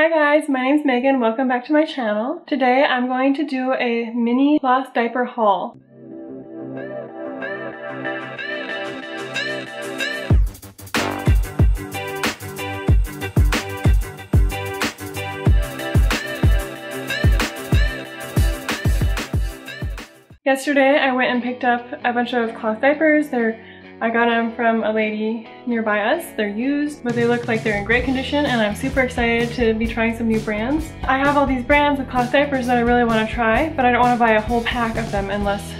Hi guys, my name's Megan. Welcome back to my channel. Today I'm going to do a mini cloth diaper haul. Yesterday I went and picked up a bunch of cloth diapers. They're I got them from a lady nearby us. They're used, but they look like they're in great condition and I'm super excited to be trying some new brands. I have all these brands of cloth diapers that I really want to try, but I don't want to buy a whole pack of them unless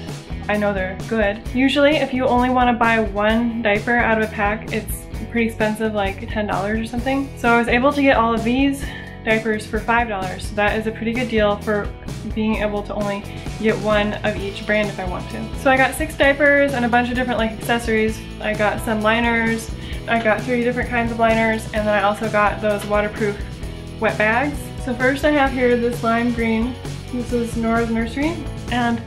I know they're good. Usually if you only want to buy one diaper out of a pack, it's pretty expensive, like $10 or something. So I was able to get all of these diapers for $5. So that is a pretty good deal for being able to only get one of each brand if I want to. So I got six diapers and a bunch of different like accessories. I got some liners, I got three different kinds of liners, and then I also got those waterproof wet bags. So first I have here this lime green. This is Nora's Nursery, and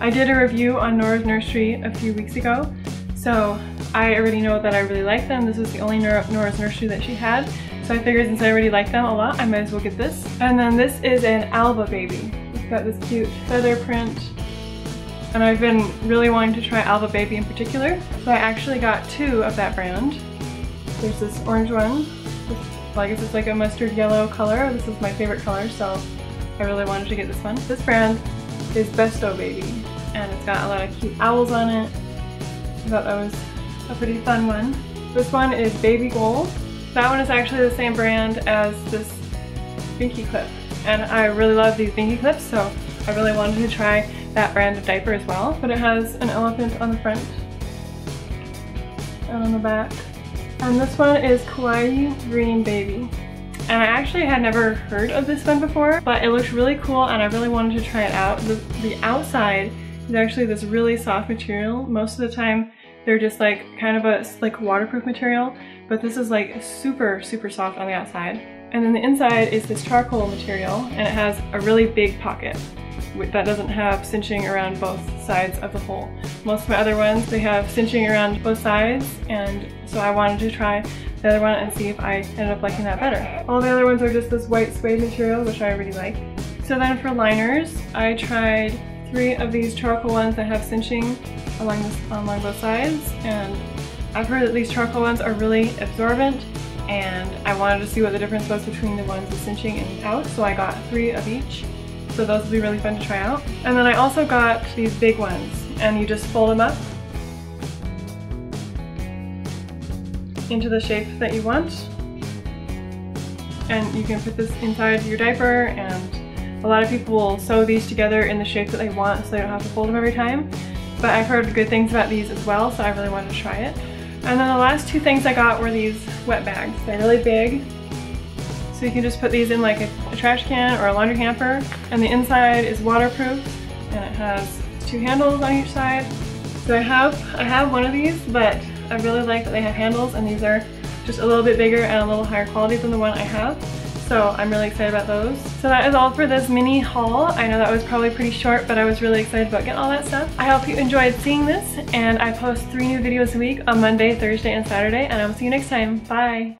I did a review on Nora's Nursery a few weeks ago. So I already know that I really like them. This was the only Nora's Nursery that she had. So I figured since I already like them a lot, I might as well get this. And then this is an Alva Baby. It's got this cute feather print. And I've been really wanting to try Alva Baby in particular. So I actually got two of that brand. There's this orange one. This, well, I guess it's like a mustard yellow color. This is my favorite color, so I really wanted to get this one. This brand is Besto Baby, and it's got a lot of cute owls on it. I thought that was a pretty fun one. This one is Babygoal. That one is actually the same brand as this Binky clip. And I really love these Binky clips, so I really wanted to try that brand of diaper as well. But it has an elephant on the front and on the back. And this one is Kawaii Green Baby. And I actually had never heard of this one before, but it looks really cool and I really wanted to try it out. The, the outside is actually this really soft material. Most of the time they're just like kind of a like waterproof material, but this is like super, super soft on the outside. And then the inside is this charcoal material and it has a really big pocket that doesn't have cinching around both sides of the hole. Most of my other ones, they have cinching around both sides and so I wanted to try the other one and see if I ended up liking that better. All the other ones are just this white suede material, which I really like. So then for liners, I tried three of these charcoal ones that have cinching along, this, along both sides and I've heard that these charcoal ones are really absorbent and I wanted to see what the difference was between the ones with cinching and out, so I got three of each. So those will be really fun to try out. And then I also got these big ones, and you just fold them up into the shape that you want. And you can put this inside your diaper, and a lot of people will sew these together in the shape that they want so they don't have to fold them every time. But I've heard good things about these as well, so I really wanted to try it. And then the last two things I got were these wet bags. They're really big. So you can just put these in like a, a trash can or a laundry hamper. And the inside is waterproof and it has two handles on each side. So I have, I have one of these, but I really like that they have handles and these are just a little bit bigger and a little higher quality than the one I have. So I'm really excited about those. So that is all for this mini haul. I know that was probably pretty short, but I was really excited about getting all that stuff. I hope you enjoyed seeing this, and I post three new videos a week on Monday, Thursday, and Saturday, and I'll see you next time. Bye!